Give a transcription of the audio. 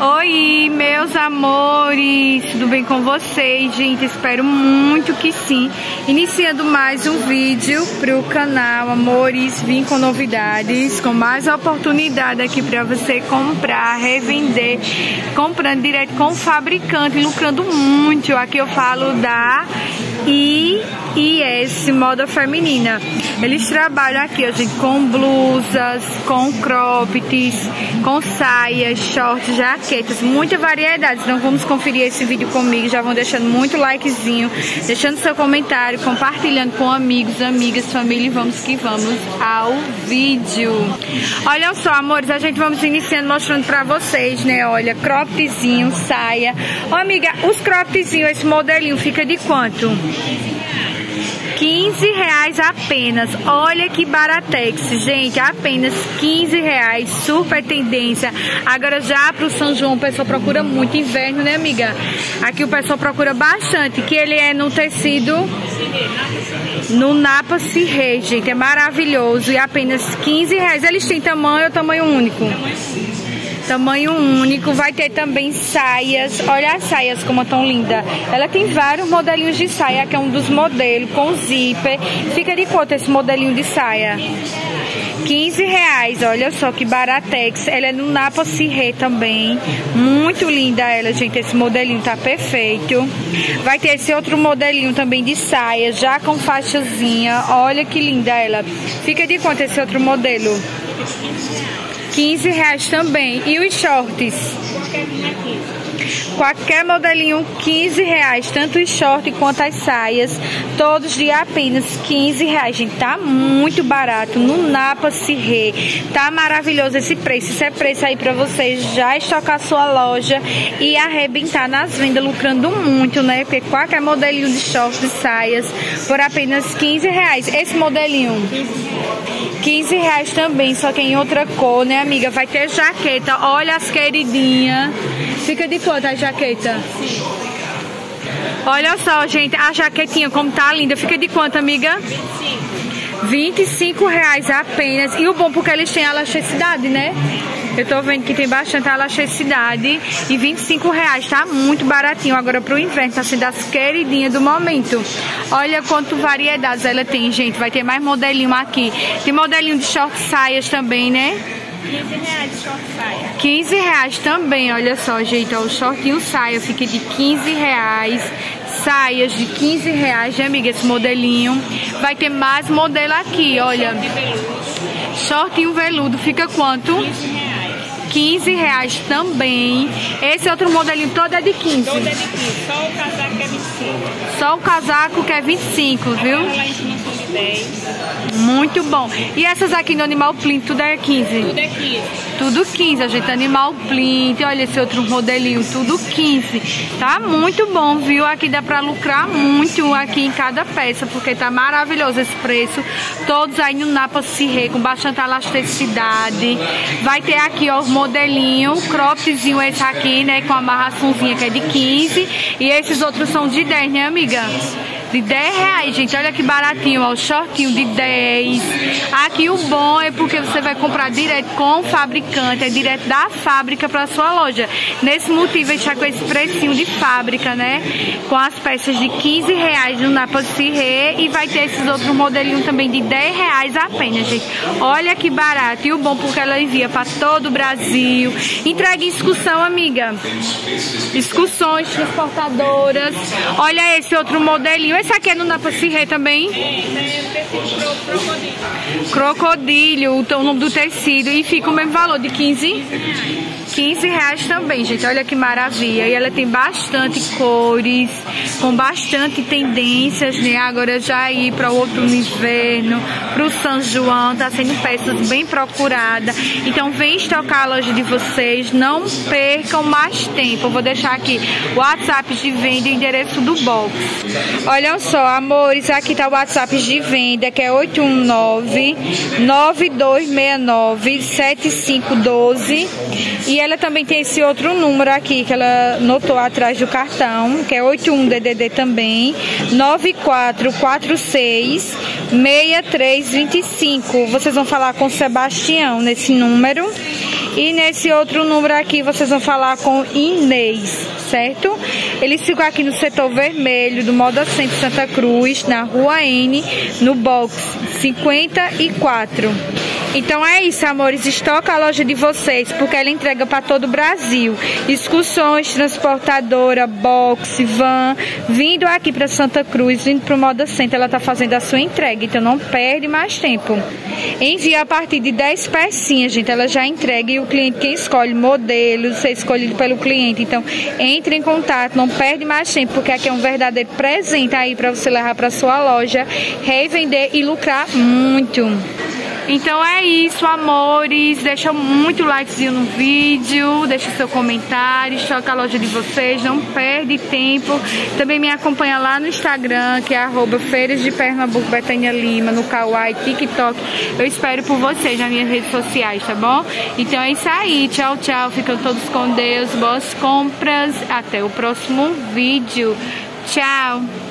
Oi, meus amores, tudo bem com vocês, gente? Espero muito que sim. Iniciando mais um vídeo pro canal, amores, vim com novidades, com mais oportunidade aqui para você comprar, revender, comprando direto com o fabricante, lucrando muito. Aqui eu falo da IIS Moda Feminina. Eles trabalham aqui, gente, com blusas, com croppeds, com saias, shorts, jaquetas, muita variedade. Então vamos conferir esse vídeo comigo, já vão deixando muito likezinho, deixando seu comentário, compartilhando com amigos, amigas, família e vamos que vamos ao vídeo. Olha só, amores, a gente vamos iniciando mostrando pra vocês, né? Olha, croppedzinho, saia. Ô, amiga, os croppedzinhos, esse modelinho fica de quanto? 15 reais apenas. Olha que baratex, gente. Apenas 15 reais. Super tendência. Agora já pro São João o pessoal procura muito. Inverno, né, amiga? Aqui o pessoal procura bastante. Que ele é no tecido. No Napa Cirrei, gente. É maravilhoso. E apenas 15 reais. Eles têm tamanho ou tamanho único? tamanho único. Vai ter também saias. Olha as saias como estão lindas. Ela tem vários modelinhos de saia, que é um dos modelos, com zíper. Fica de quanto esse modelinho de saia? 15 reais, olha só que baratex. Ela é no Napa Cirré também. Muito linda ela, gente. Esse modelinho tá perfeito. Vai ter esse outro modelinho também de saia, já com faixazinha. Olha que linda ela. Fica de quanto esse outro modelo? 15 reais também. E os shorts? Qualquer modelinho, 15 reais. Tanto os shorts quanto as saias. Todos de apenas 15 reais. Gente, tá muito barato. No Napa Cirré. Tá maravilhoso esse preço. Isso é preço aí pra vocês já estocar sua loja e arrebentar nas vendas, lucrando muito, né? Porque qualquer modelinho de shorts e saias por apenas 15 reais. Esse modelinho. 15 reais também, só que em outra cor, né, amiga? Vai ter jaqueta. Olha as queridinhas. Fica de quanto a jaqueta? Olha só, gente, a jaquetinha como tá linda. Fica de quanto, amiga? 25. 25 reais apenas. E o bom porque eles têm elasticidade, né? Eu tô vendo que tem bastante elasticidade e 25 reais, tá muito baratinho. Agora pro inverno, tá sendo as queridinhas do momento. Olha quanto variedades ela tem, gente. Vai ter mais modelinho aqui. Tem modelinho de short saias também, né? 15 reais de short saia. 15 reais também, olha só, gente. Ó, o shortinho saia fica de 15 reais. Saias de 15 reais, né, amiga? Esse modelinho. Vai ter mais modelo aqui, olha. Shortinho veludo fica quanto? 15 reais. 15 reais também. Esse outro modelinho todo é de 15. Todo é de 15. Só o casaco é 25. Só o casaco que é 25, viu? São de 10. Muito bom. E essas aqui no Animal Plint, tudo é 15? Tudo é 15. Tudo 15, a gente. Animal Plint, olha esse outro modelinho, tudo 15. Tá muito bom, viu? Aqui dá pra lucrar muito aqui em cada peça, porque tá maravilhoso esse preço. Todos aí no Napa Cirré, com bastante elasticidade. Vai ter aqui, ó, os modelinho, cropzinho esse aqui, né, com a amarraçãozinha que é de 15. E esses outros são de 10, né, amiga? de 10 reais, gente. Olha que baratinho, ó. O shortinho de 10. Aqui o bom é porque você vai comprar direto com o fabricante, é direto da fábrica para sua loja. Nesse motivo, está com esse precinho de fábrica, né? Com as peças de 15 reais no Napa Cirré e vai ter esses outros modelinhos também de 10 reais apenas, gente. Olha que barato. E o bom porque ela envia para todo o Brasil. Entrega em excursão, amiga. Excursões transportadoras. Olha esse outro modelinho. Esse aqui é no Napa Cirré também? É, crocodilo. O nome do tecido. E fica o mesmo valor de 15? 15 reais também, gente. Olha que maravilha. E ela tem bastante cores, com bastante tendências, né? Agora já ir para o outro inverno, para o São João, tá sendo peças bem procuradas. Então vem estocar a loja de vocês, não percam mais tempo. Eu vou deixar aqui o WhatsApp de venda e o endereço do box. Olha só, amores, aqui tá o WhatsApp de venda, que é 819 9269 7512 e ela também tem esse outro número aqui que ela notou atrás do cartão, que é 81DDD também, 9446 6325. Vocês vão falar com o Sebastião nesse número. E nesse outro número aqui vocês vão falar com Inês, certo? Eles ficam aqui no setor vermelho do Moda Centro Santa Cruz, na rua N, no box 54. Então é isso, amores. Estoca a loja de vocês, porque ela entrega para todo o Brasil. Excursões, transportadora, box, van, vindo aqui para Santa Cruz, vindo para o Moda Center, ela está fazendo a sua entrega. Então não perde mais tempo. Envia a partir de 10 pecinhas, gente. Ela já entrega e o cliente quem escolhe modelo, ser escolhido pelo cliente. Então entre em contato, não perde mais tempo, porque aqui é um verdadeiro presente aí para você levar para sua loja, revender e lucrar muito. Então é isso, amores. Deixa muito likezinho no vídeo, deixa seu comentário, choca a loja de vocês, não perde tempo. Também me acompanha lá no Instagram, que é arroba Feiras de Pernambuco, Betânia Lima, no Kawaii, TikTok. Eu espero por vocês nas minhas redes sociais, tá bom? Então é isso aí. Tchau, tchau. Ficam todos com Deus. Boas compras. Até o próximo vídeo. Tchau.